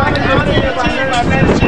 Thank you.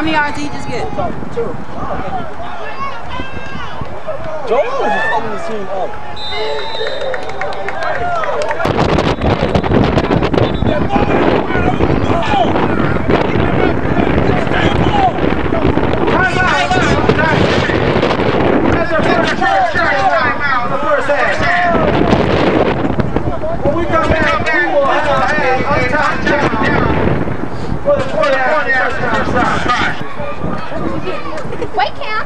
How many yards did he just get? Two. Joel is fucking the team up. We come back, we will have a untimed down for the 40 touchdown try. Wait, Cam.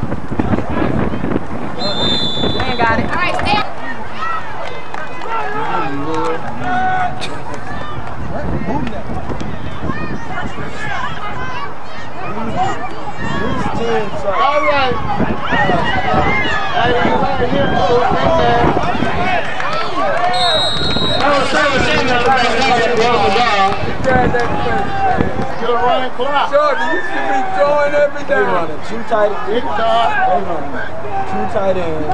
Man got it. All right, stay up. All right. Hey, right here, folks, in there. Number 17, that's right, that's the ball. Get a running clock. Jordan, you should be throwing every They down. running two tight ends. Big dot. They running two tight ends.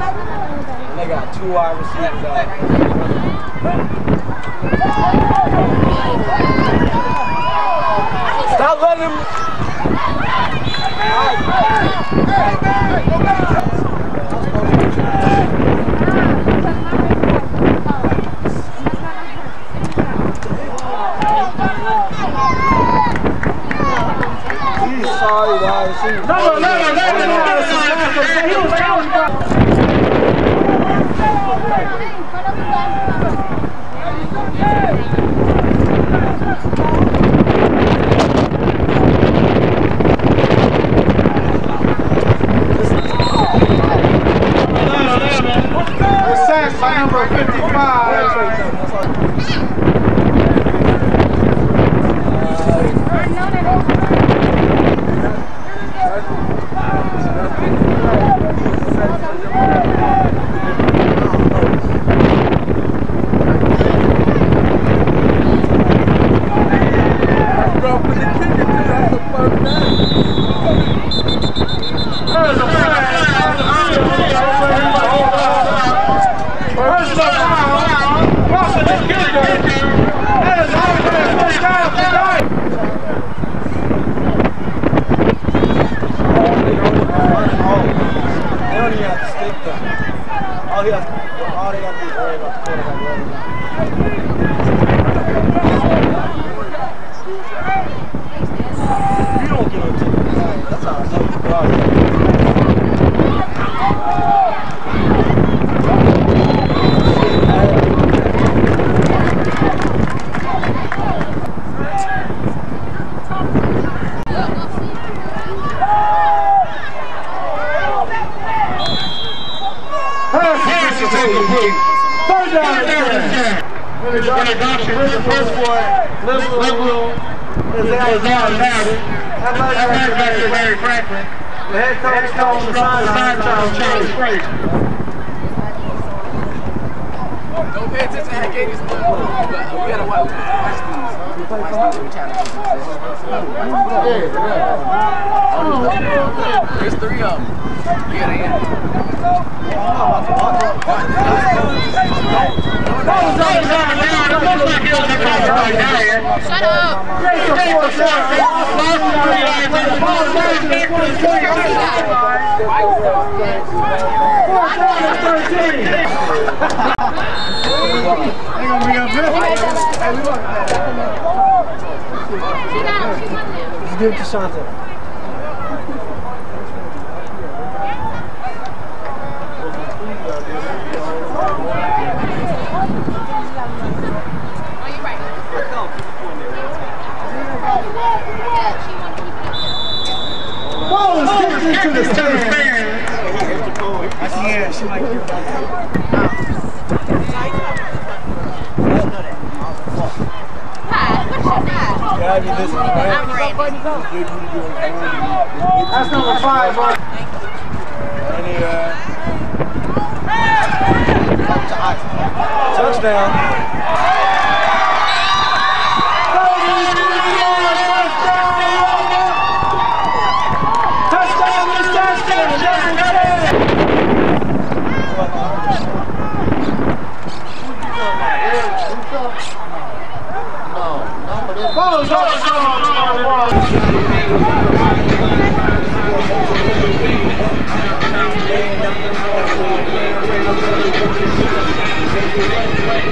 And they got two wide receivers out. Stop letting him. He's sorry, wide receiver. No, no, Thank you. Athletic director Larry Franklin. The head coach on the sideline, Charlie Frazier. Don't pay attention to how Katie's but we gotta watch, watch these. Watch these challenges. There's three of them. Yeah, they are. Shut up. Just give it to Shanta. Into the. Yeah, she might I'm. That's number five, bro. He, uh. Touchdown, Miss Touchdown, Jackson. Ball is up. Hey,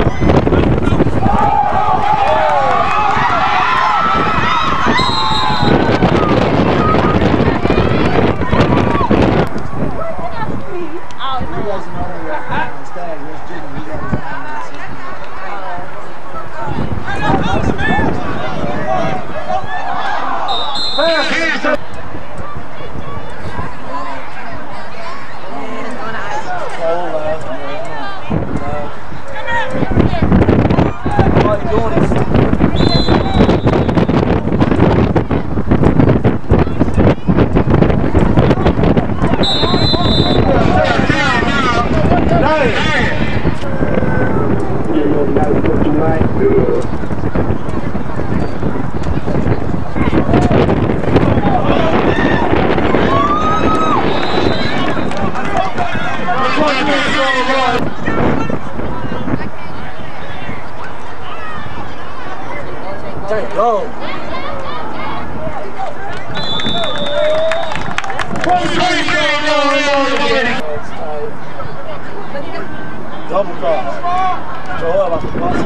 Double cross. Joel, I can cross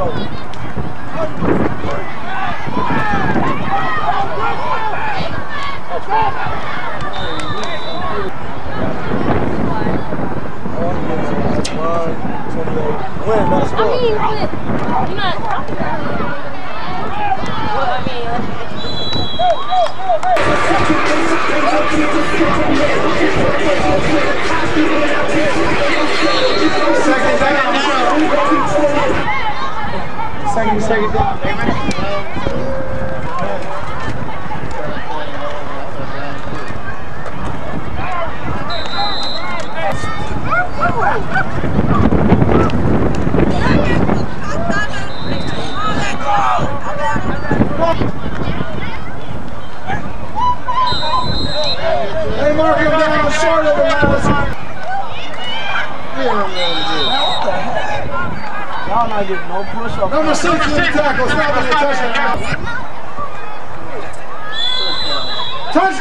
Win, that's I mean, you're Second down.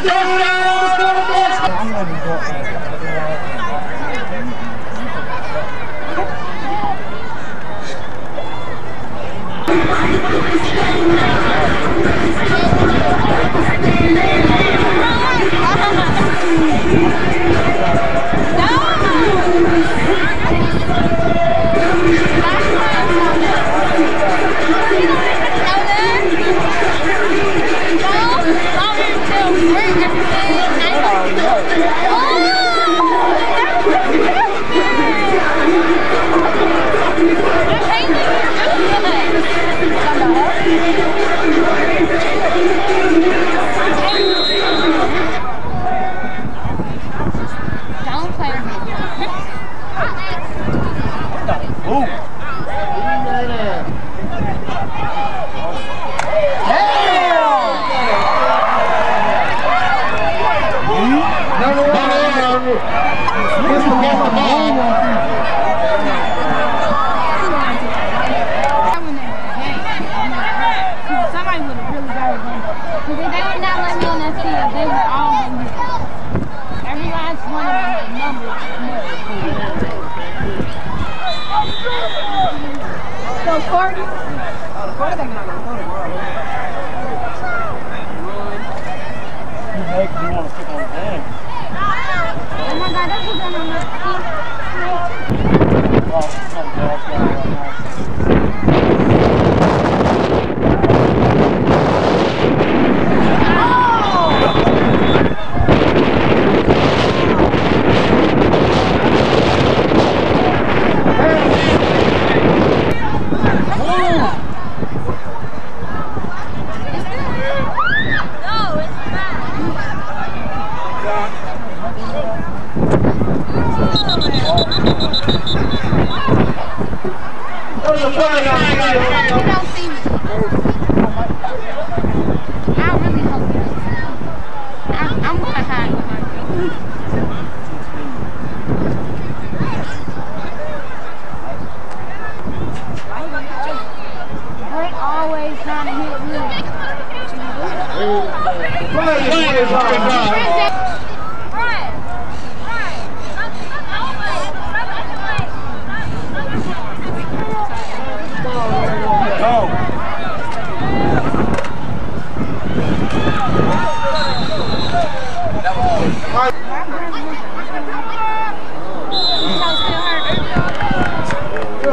就像我你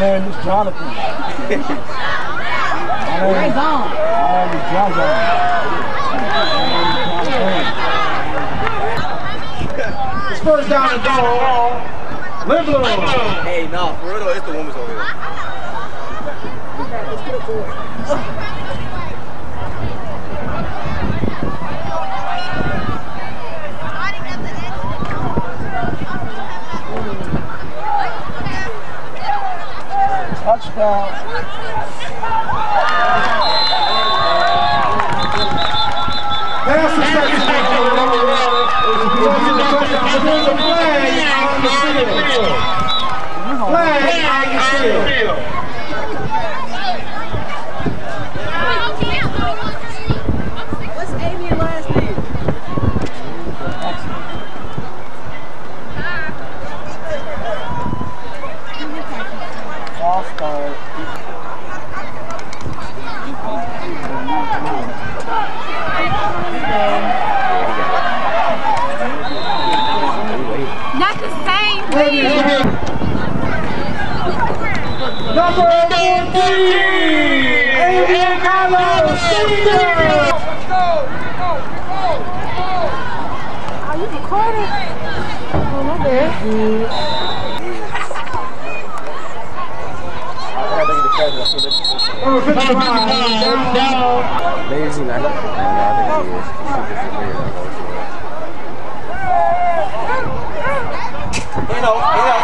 name is Jonathan. my name, My name is John John. It's first down and goal. Liblo. Hey, no, for real though, it's the woman's over here. Touchdown. Dessa está Number 14, Adrian Carlos Sr. Let's go, go. Are you recording? Oh, my bad. Number 55, Lazy. I think. You know, you know.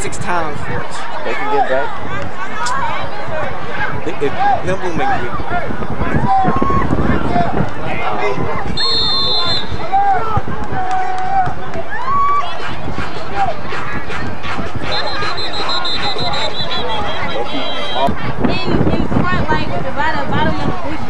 Six times for us. They can get back. It, it, them will make me. In, in front, like, the bottom, bottom of the picture.